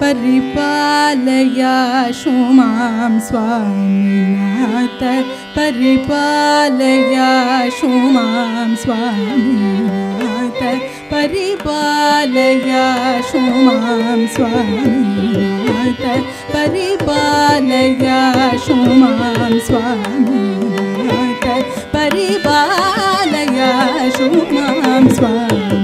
परिपालयाशु मां स्वामिनाथ परिपालयाशु मां स्वामिनाथ परिपालयाशु मां स्वामिनाथ परिपालयाशु मां स्वामिनाथ परिपालयाशु मां स्वामी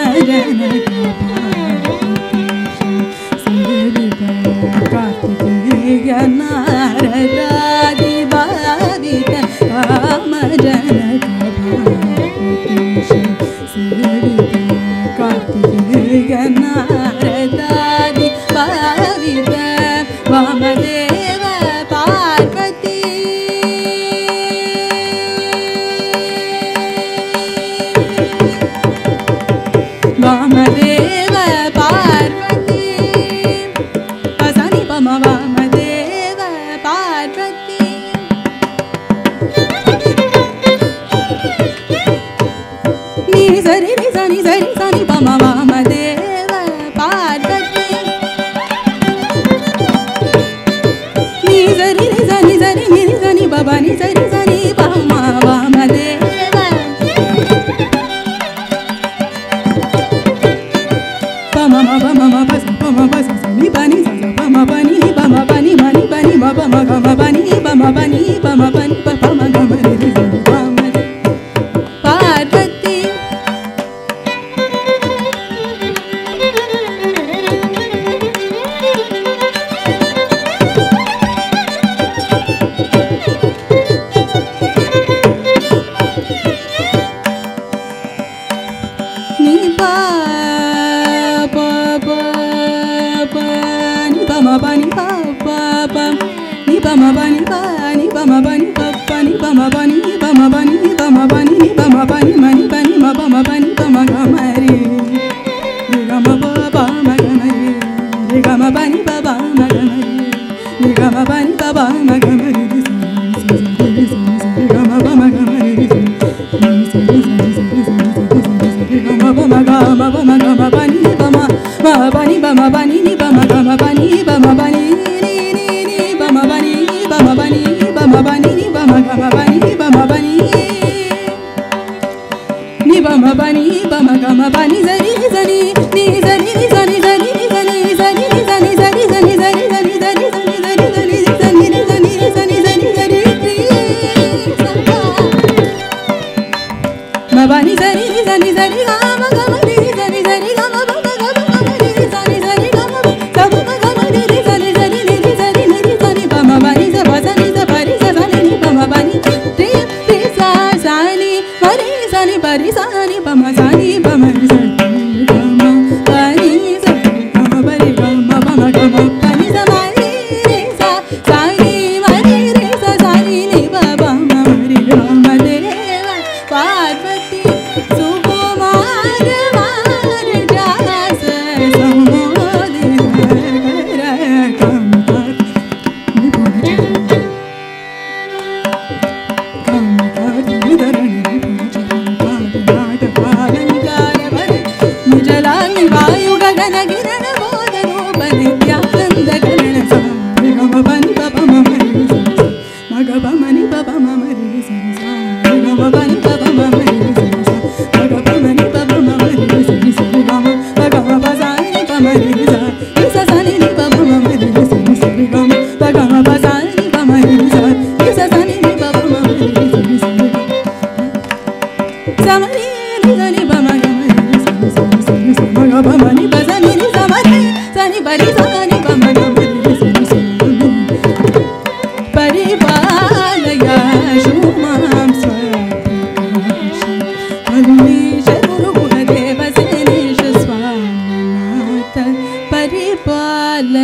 Kartik Naradam He's a bama bani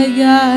Yeah.